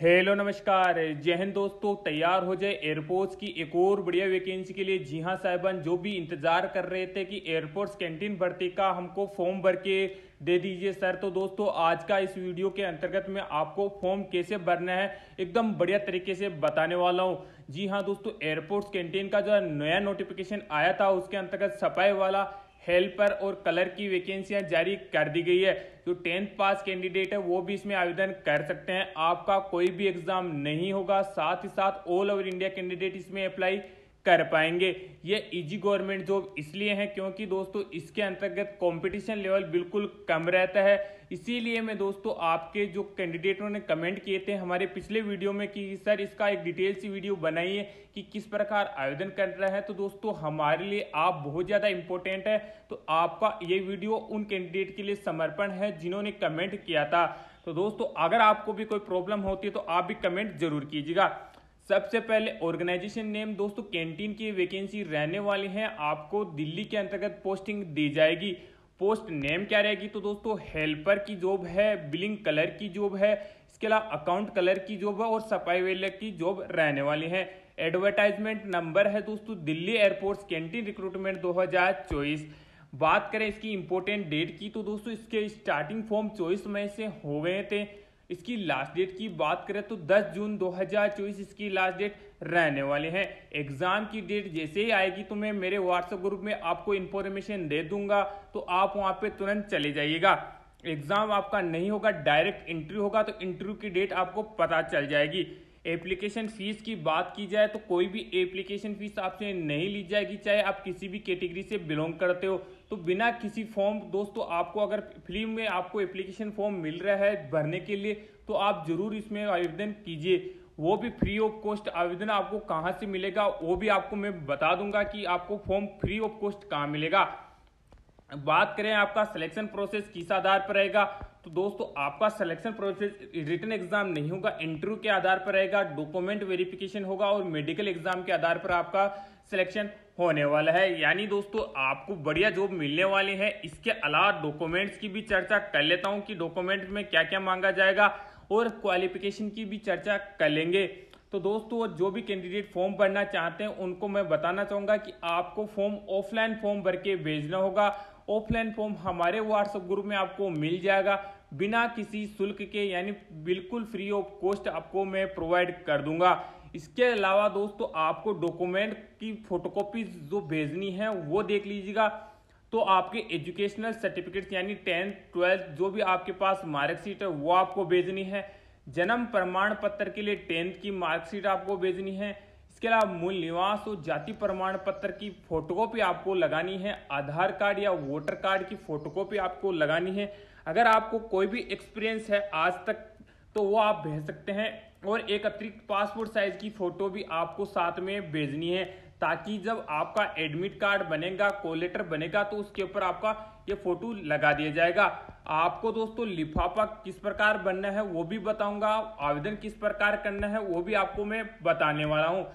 Hello, नमस्कार। जय हिंद दोस्तों, तैयार हो जाए एयरपोर्ट्स की एक और बढ़िया वैकेंसी के लिए। जी हाँ साहिबान, जो भी इंतज़ार कर रहे थे कि एयरपोर्ट्स कैंटीन भर्ती का हमको फॉर्म भर के दे दीजिए सर तो दोस्तों, आज का इस वीडियो के अंतर्गत मैं आपको फॉर्म कैसे भरना है, एकदम बढ़िया तरीके से बताने वाला हूँ। जी हाँ दोस्तों एयरपोर्ट्स कैंटीन का जो नया नोटिफिकेशन आया था, उसके अंतर्गत सफ़ाई वाला हेल्पर और कलर की वैकेंसियाँ जारी कर दी गई है। जो टेंथ पास कैंडिडेट है, वो भी इसमें आवेदन कर सकते हैं। आपका कोई भी एग्ज़ाम नहीं होगा। साथ ही साथ ऑल ओवर इंडिया कैंडिडेट इसमें अप्लाई कर पाएँगे। ये इजी गवर्नमेंट जॉब इसलिए है क्योंकि दोस्तों, इसके अंतर्गत कंपटीशन लेवल बिल्कुल कम रहता है। इसीलिए मैं दोस्तों, आपके जो कैंडिडेटों ने कमेंट किए थे हमारे पिछले वीडियो में कि, सर, इसका एक डिटेल सी वीडियो बनाइए कि किस प्रकार आवेदन कर रहा है। तो दोस्तों, हमारे लिए आप बहुत ज़्यादा इंपॉर्टेंट है। तो आपका ये वीडियो उन कैंडिडेट के लिए समर्पण है जिन्होंने कमेंट किया था। तो दोस्तों, अगर आपको भी कोई प्रॉब्लम होती है तो आप भी कमेंट ज़रूर कीजिएगा। सबसे पहले ऑर्गेनाइजेशन नेम, दोस्तों, कैंटीन की वैकेंसी रहने वाली है। आपको दिल्ली के अंतर्गत पोस्टिंग दी जाएगी। पोस्ट नेम क्या रहेगी? तो दोस्तों, हेल्पर की जॉब है, बिलिंग कलर की जॉब है, इसके अलावा अकाउंट कलर की जॉब है और सफ़ाई वेलर की जॉब रहने वाली है। एडवर्टाइजमेंट नंबर है दोस्तों, दिल्ली एयरपोर्ट कैंटीन रिक्रूटमेंट 2024 बात करें इसकी इंपॉर्टेंट डेट की तो दोस्तों, इसके स्टार्टिंग फॉर्म चौबीस मई से हो गए थे। इसकी लास्ट डेट की बात करें तो 10 जून 2024 इसकी लास्ट डेट रहने वाले हैं। एग्ज़ाम की डेट जैसे ही आएगी तो मैं मेरे व्हाट्सएप ग्रुप में आपको इन्फॉर्मेशन दे दूँगा तो आप वहाँ पे तुरंत चले जाइएगा। एग्ज़ाम आपका नहीं होगा डायरेक्ट इंटरव्यू होगा तो इंटरव्यू की डेट आपको पता चल जाएगी। एप्लीकेशन फ़ीस की बात की जाए तो कोई भी एप्लीकेशन फ़ीस आपसे नहीं ली जाएगी, चाहे आप किसी भी कैटेगरी से बिलोंग करते हो। तो बिना किसी फॉर्म दोस्तों, आपको अगर फ्री में आपको एप्लीकेशन फॉर्म मिल रहा है भरने के लिए तो आप ज़रूर इसमें आवेदन कीजिए। वो भी फ्री ऑफ़ कॉस्ट आवेदन आपको कहाँ से मिलेगा, वो भी आपको मैं बता दूँगा कि आपको फॉर्म फ्री ऑफ़ कॉस्ट कहाँ मिलेगा। बात करें आपका सिलेक्शन प्रोसेस किस आधार पर रहेगा तो दोस्तों, आपका सिलेक्शन प्रोसेस रिटर्न एग्ज़ाम नहीं होगा इंटरव्यू के आधार पर रहेगा डॉक्यूमेंट वेरिफिकेशन होगा और मेडिकल एग्ज़ाम के आधार पर आपका सिलेक्शन होने वाला है। यानी दोस्तों, आपको बढ़िया जॉब मिलने वाली है। इसके अलावा डॉक्यूमेंट्स की भी चर्चा कर लेता हूँ कि डॉक्यूमेंट में क्या क्या मांगा जाएगा और क्वालिफिकेशन की भी चर्चा कर लेंगे। तो दोस्तों, जो भी कैंडिडेट फॉर्म भरना चाहते हैं, उनको मैं बताना चाहूँगा कि आपको फॉर्म ऑफलाइन फॉर्म भर के भेजना होगा। ऑफलाइन फॉर्म हमारे व्हाट्सएप ग्रुप में आपको मिल जाएगा। बिना किसी शुल्क के, यानी बिल्कुल फ्री ऑफ़ कॉस्ट आपको मैं प्रोवाइड कर दूँगा। इसके अलावा दोस्तों, आपको डॉक्यूमेंट की फोटोकॉपी जो भेजनी है, वो देख लीजिएगा। तो आपके एजुकेशनल सर्टिफिकेट्स यानी टेंथ ट्वेल्थ जो भी आपके पास मार्कशीट है, वो आपको भेजनी है। जन्म प्रमाण पत्र के लिए टेंथ की मार्कशीट आपको भेजनी है। इसके अलावा मूल निवास और जाति प्रमाण पत्र की फोटोकॉपी आपको लगानी है। आधार कार्ड या वोटर कार्ड की फोटोकॉपी आपको लगानी है। अगर आपको कोई भी एक्सपीरियंस है आज तक तो वो आप भेज सकते हैं और एक अतिरिक्त पासपोर्ट साइज़ की फ़ोटो भी आपको साथ में भेजनी है, ताकि जब आपका एडमिट कार्ड बनेगा कोलेटर बनेगा तो उसके ऊपर आपका ये फ़ोटो लगा दिया जाएगा। आपको दोस्तों लिफाफा किस प्रकार बनना है, वो भी बताऊँगा, आवेदन किस प्रकार करना है, वो भी आपको मैं बताने वाला हूँ।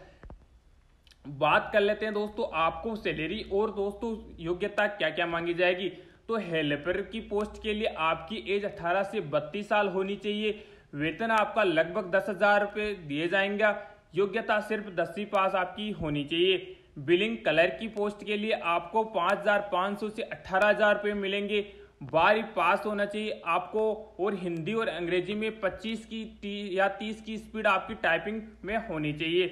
बात कर लेते हैं दोस्तों आपको सैलरी और दोस्तों योग्यता क्या क्या मांगी जाएगी। तो हेल्पर की पोस्ट के लिए आपकी एज 18 से 32 साल होनी चाहिए। वेतन आपका लगभग दस हज़ार रुपये दिए जाएँगे। योग्यता सिर्फ़ दसवीं पास आपकी होनी चाहिए। बिलिंग कलर की पोस्ट के लिए आपको पाँच हज़ार पाँच सौ से अठारह हज़ार रुपये मिलेंगे। बारी पास होना चाहिए। आपको और हिंदी और अंग्रेज़ी में 25 की या 30 की स्पीड आपकी टाइपिंग में होनी चाहिए।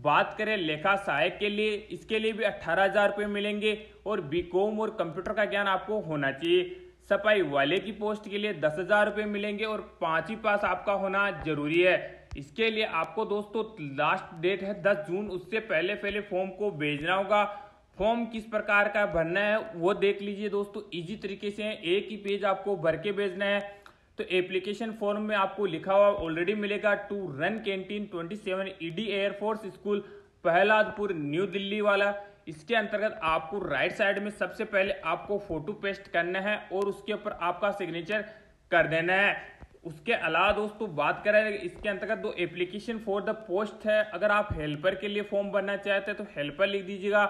बात करें लेखा सहायक के लिए, इसके लिए भी अट्ठारह हज़ार रुपये मिलेंगे और बीकॉम और कंप्यूटर का ज्ञान आपको होना चाहिए। सफ़ाई वाले की पोस्ट के लिए दस हज़ार रुपये मिलेंगे और पाँच ही पास आपका होना ज़रूरी है। इसके लिए आपको दोस्तों लास्ट डेट है दस जून, उससे पहले पहले फॉर्म को भेजना होगा। फॉर्म किस प्रकार का भरना है, वो देख लीजिए दोस्तों इजी तरीके से एक ही पेज आपको भर के भेजना है। तो एप्लीकेशन फॉर्म में आपको लिखा हुआ ऑलरेडी मिलेगा to run canteen 27 ED Air Force school Pahladpur New Delhi वाला। इसके अंतर्गत आपको राइट साइड में सबसे पहले आपको फ़ोटो पेस्ट करना है और उसके ऊपर आपका सिग्नेचर कर देना है। उसके अलावा दोस्तों, बात करें इसके अंतर्गत दो एप्लीकेशन फॉर द पोस्ट है। अगर आप हेल्पर के लिए फॉर्म भरना चाहते हैं तो हेल्पर लिख दीजिएगा।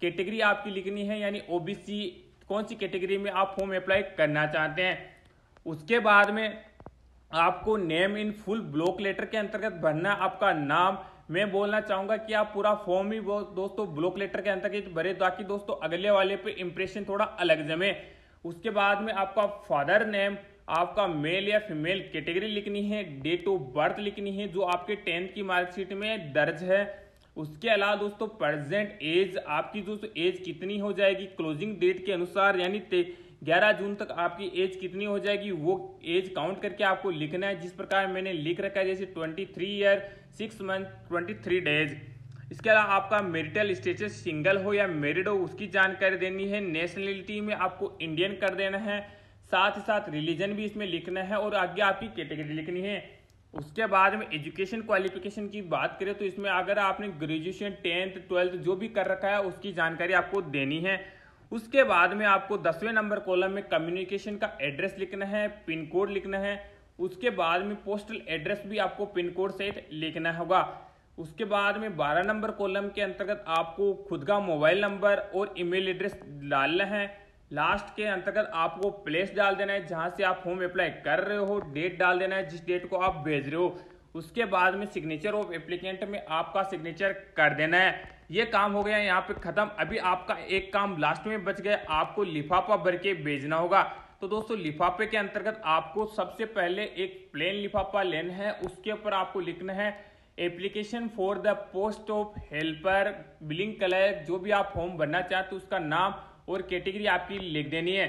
कैटेगरी आपकी लिखनी है, यानी ओबीसी कौन सी कैटेगरी में आप फॉर्म अप्लाई करना चाहते हैं? उसके बाद में आपको name in full block letter के अंतर्गत भरना आपका नाम, मैं बोलना चाहूँगा कि आप पूरा फॉर्म ही दोस्तों ब्लॉक लेटर के अंतर्गत भरे ताकि दोस्तों अगले वाले पे इंप्रेशन थोड़ा अलग जमे। उसके बाद में आपका फादर नेम आपका मेल या फीमेल कैटेगरी लिखनी है डेट ऑफ़ बर्थ लिखनी है, जो आपके टेंथ की मार्कशीट में दर्ज है। उसके अलावा दोस्तों प्रेजेंट एज आपकी दोस्तों एज कितनी हो जाएगी क्लोजिंग डेट के अनुसार, यानी ग्यारह जून तक आपकी एज कितनी हो जाएगी, वो एज काउंट करके आपको लिखना है, जिस प्रकार मैंने लिख रखा है, जैसे twenty three year six month twenty three days इसके अलावा आपका मेरिटल स्टेटस सिंगल हो या मेरिड हो, उसकी जानकारी देनी है नेशनलिटी में आपको इंडियन कर देना है, साथ ही साथ रिलीजन भी इसमें लिखना है और आगे आपकी कैटेगरी लिखनी है. उसके बाद में एजुकेशन क्वालिफिकेशन की बात करें तो इसमें अगर आपने ग्रेजुएशन टेंथ ट्वेल्थ जो भी कर रखा है, उसकी जानकारी आपको देनी है. उसके बाद में आपको दसवें नंबर कॉलम में कम्युनिकेशन का एड्रेस लिखना है पिन कोड लिखना है, उसके बाद में पोस्टल एड्रेस भी आपको पिन कोड सहित लिखना होगा। उसके बाद में 12 नंबर कॉलम के अंतर्गत आपको खुद का मोबाइल नंबर और ईमेल एड्रेस डालना है। लास्ट के अंतर्गत आपको प्लेस डाल देना है, जहाँ से आप होम अप्लाई कर रहे हो डेट डाल देना है, जिस डेट को आप भेज रहे हो। उसके बाद में सिग्नेचर ऑफ़ एप्लीकेंट में आपका सिग्नेचर कर देना है। ये काम हो गया, यहाँ पे खत्म। अभी आपका एक काम लास्ट में बच गया, आपको लिफाफा भर के भेजना होगा। तो दोस्तों, लिफाफे के अंतर्गत आपको सबसे पहले एक प्लेन लिफाफा लेना है, उसके ऊपर आपको लिखना है application for the post of helper billing colour जो भी आप फॉर्म भरना चाहते हो उसका नाम और कैटेगरी आपकी लिख देनी है।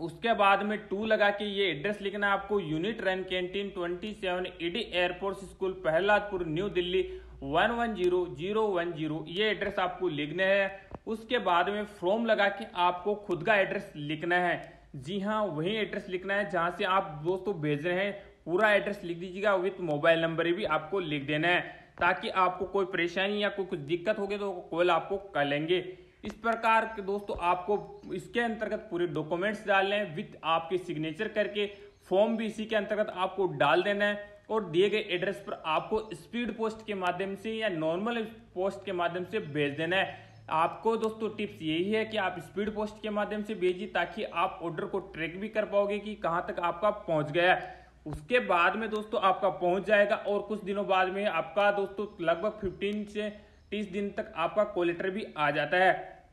उसके बाद में टू लगा के ये एड्रेस लिखना है आपको unit run canteen 27 ED airport school, Prahladpur, new Delhi, one one zero zero one zero. ये एड्रेस आपको लिखना है। उसके बाद में फॉर्म लगा के आपको खुद का एड्रेस लिखना है। जी हाँ वही एड्रेस लिखना है जहाँ से आप दोस्तों भेज रहे हैं। पूरा एड्रेस लिख दीजिएगा, विथ मोबाइल नंबर भी आपको लिख देना है। ताकि आपको कोई परेशानी या कोई कुछ दिक्कत होगी तो कॉल आपको कर लेंगे। इस प्रकार के दोस्तों, आपको इसके अंतर्गत पूरे डॉक्यूमेंट्स डालने हैं, विथ आपके सिग्नेचर करके। फॉर्म भी इसी के अंतर्गत आपको डाल देना है और दिए गए एड्रेस पर आपको स्पीड पोस्ट के माध्यम से या नॉर्मल पोस्ट के माध्यम से भेज देना है। आपको दोस्तों, टिप्स यही है कि आप स्पीड पोस्ट के माध्यम से भेजिए ताकि आप ऑर्डर को ट्रैक भी कर पाओगे कि कहाँ तक आपका पहुँच गया है। उसके बाद में दोस्तों, आपका पहुँच जाएगा और कुछ दिनों बाद में आपका दोस्तों, लगभग 15 से 30 दिन तक आपका कोलेटर भी आ जाता है।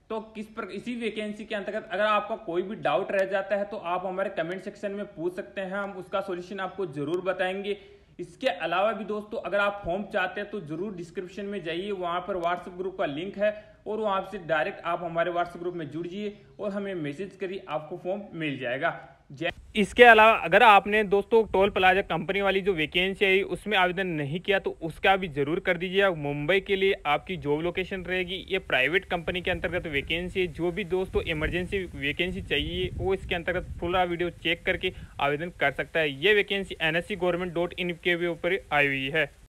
तो किस पर, इसी वैकेंसी के अंतर्गत अगर आपका कोई भी डाउट रह जाता है तो आप हमारे कमेंट सेक्शन में पूछ सकते हैं। हम उसका सोल्यूशन आपको ज़रूर बताएँगे। इसके अलावा भी दोस्तों, अगर आप फॉर्म चाहते हैं तो ज़रूर डिस्क्रिप्शन में जाइए। वहाँ पर व्हाट्सएप ग्रुप का लिंक है और वहाँ से डायरेक्ट आप हमारे व्हाट्सएप ग्रुप में जुड़िए और हमें मैसेज करिए, आपको फॉर्म मिल जाएगा। इसके अलावा अगर आपने दोस्तों टोल प्लाजा कंपनी वाली जो वैकेंसी आई, उसमें आवेदन नहीं किया तो उसका भी ज़रूर कर दीजिए। मुंबई के लिए आपकी जॉब लोकेशन रहेगी। ये प्राइवेट कंपनी के अंतर्गत वैकेंसी है। जो भी दोस्तों इमरजेंसी वैकेंसी चाहिए, वो इसके अंतर्गत पूरा वीडियो चेक करके आवेदन कर सकता है। ये vacancy N government dot in के ऊपर आई हुई है।